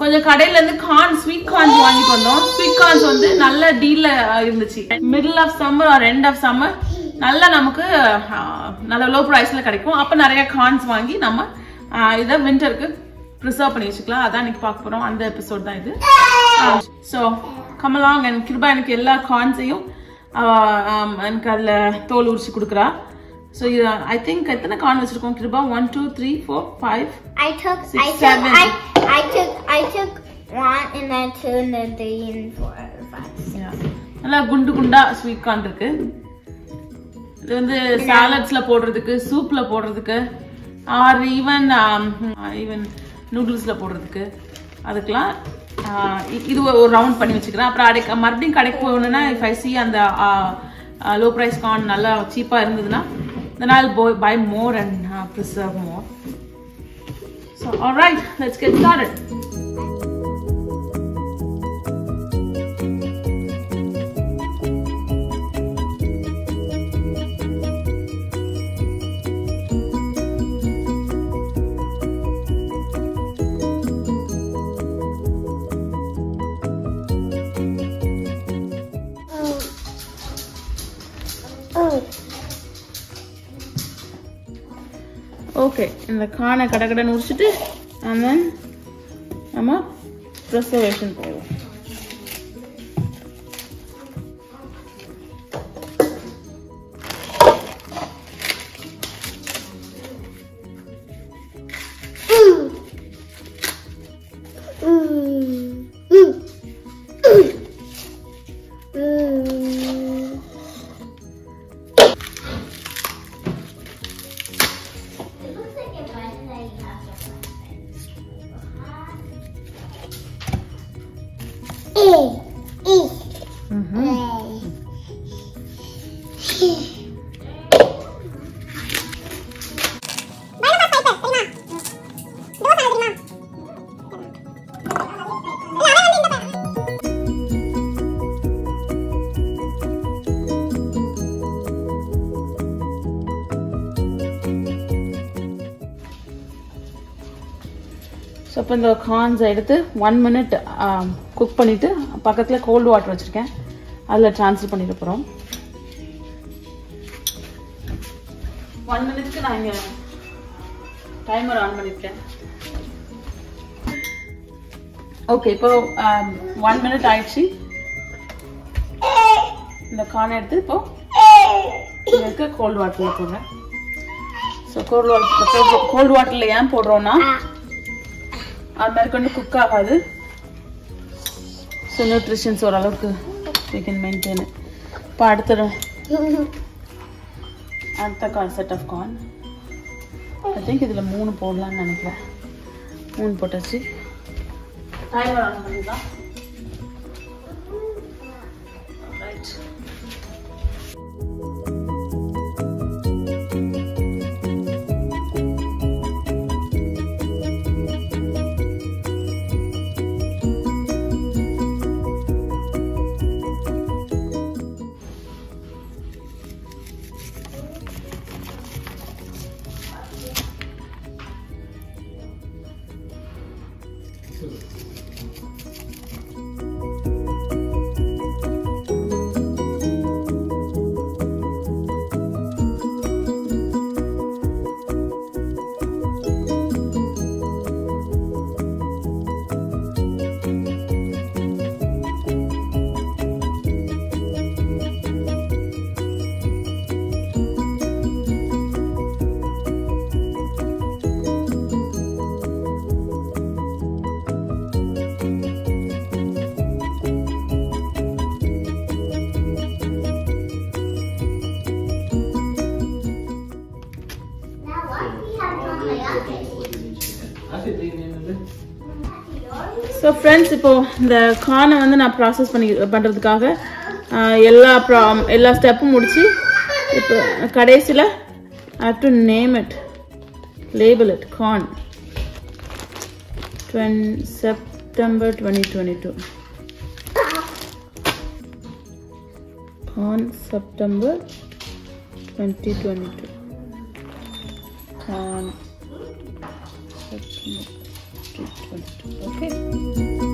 கொஞ்சம் கடையில இருந்து கார்ன் ஸ்வீட் கார்ன்ஸ் வாங்கிட்டு வந்தோம். ஸ்வீட் கார்ன்ஸ் வந்து நல்ல டீல்ல இருந்துச்சு. Middle of summer or end of summer நல்லா நமக்கு நல்ல லோ ப்ரைஸ்ல கிடைக்கும். அப்ப நிறைய கார்ன்ஸ் வாங்கி நம்ம இதை விண்டருக்கு ப்ரிசர்வ் பண்ணி வச்சுக்கலாம். அதான் இன்னைக்கு பார்க்க போறோம். அந்த எபிசோட் தான் இது. ஸோ கமலாங் அண்ட் கிருபா எனக்கு எல்லா கார்ன்ஸையும் எனக்கு அதுல தோல் உரிச்சு கொடுக்குறா. ஸோ ஐ திங்க் எத்தனை கார்ன் வச்சிருக்கோம்? Kripa one two three four five I took, Six, I took, seven. I, I took, I took one and then two and then three and four and five. நல்லா குண்டு குண்டா sweet corn இருக்கு. இது வந்து சாலட்ஸ்ல போடுறதுக்கு சூப்ல போடுறதுக்கு R even even நூடுல்ஸ்ல போடுறதுக்கு. அதுக்கெல்லாம் இ- இது ஒரு ரவுண்ட் பண்ணி வச்சுக்கிறேன். அப்புறம் அடை மறுபடியும் கடைக்கு போகணும்னா இஃப் ஐ சி அந்த லோ ப்ரைஸ் கார்ன் நல்லா சீப்பா இருந்ததுன்னா then I'll buy more and uh, preserve more. So, all right, let's get started. Oh. Okay இந்த கானை கடகடன்னு உரிச்சிட்டு and அந்த நம்ம ப்ரிசர்வேஷன் போடுவோம். ஸோ இப்போ இந்த கார்ன்ஸை எடுத்து ஒன் மினிட் குக் பண்ணிவிட்டு பக்கத்தில் கோல்டு வாட்டர் வச்சுருக்கேன். அதில் ட்ரான்ஸ்ஃபர் பண்ணிட்டு போகிறோம் ஒன் மினிட்க்கு நான் இங்கே டைமர் ஆன் பண்ணியிருக்கேன் ஓகே இப்போ ஒன் மினிட் ஆயிடுச்சு. இந்த கார்னை எடுத்து இப்போ இங்க இருக்க கோல்டு வாட்டரில் போடுறேன். ஸோ கோல்டு வாட்டர் கோல்டு வாட்டரில் ஏன் போடுறோன்னா அது மாதிரி கொண்டு குக் ஆகாது ஸோ நியூட்ரிஷன்ஸ் ஓரளவுக்கு we can maintain இப்போ அடுத்த அடுத்த can set of corn I think இதில் மூணு போடலான்னு நினைக்கிறேன். மூணு போட்டாச்சு. Timer on two. So friends இப்போ இந்த கார்னை வந்து நான் ப்ராசஸ் பண்ணி பண்ணுறதுக்காக எல்லா ப்ரா எல்லா ஸ்டெப்பும் முடித்து இப்போ கடைசியில் how to name it label it corn twenty September twenty twenty two corn September twenty twenty two corn September 2022 okay.